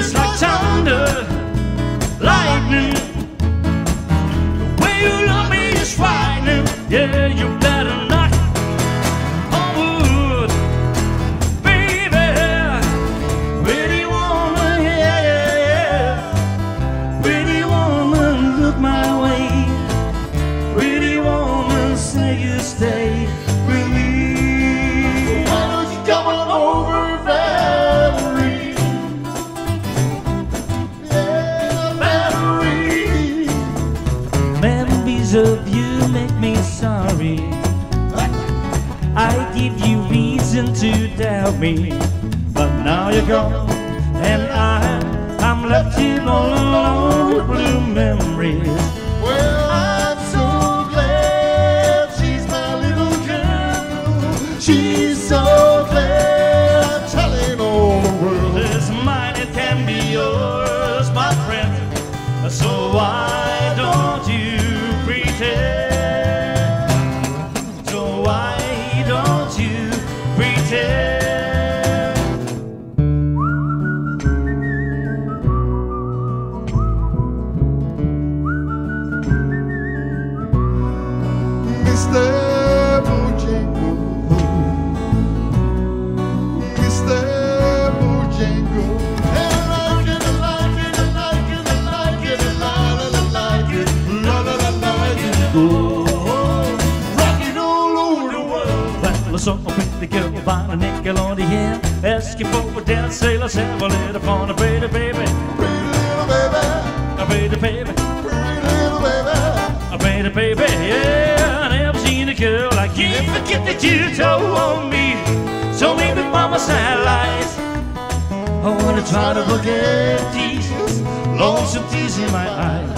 It's like thunder, lightning. The way you love me is frightening. Yeah, you better knock on wood, baby. Pretty woman, yeah. Pretty woman, look my way. Pretty woman, say you stay of you make me sorry. I give you reason to doubt me, but now you're gone, and I, I'm left here all alone with blue memories. Well, I'm so glad she's my little girl. She's so glad I'm telling all the world. This mine, it can be yours, my friend. So why why don't you pretend? Mr. Bojangle. I saw a pretty girl by a nickel on the end. Asking for a dance, say, let's have a little fun, baby, baby, Pretty little baby, baby, baby, pretty little baby. baby, baby, yeah. I never seen a girl like you. Forget that you told me. So maybe mama sad lies. I wanna try to forget these lonesome tears in my eyes.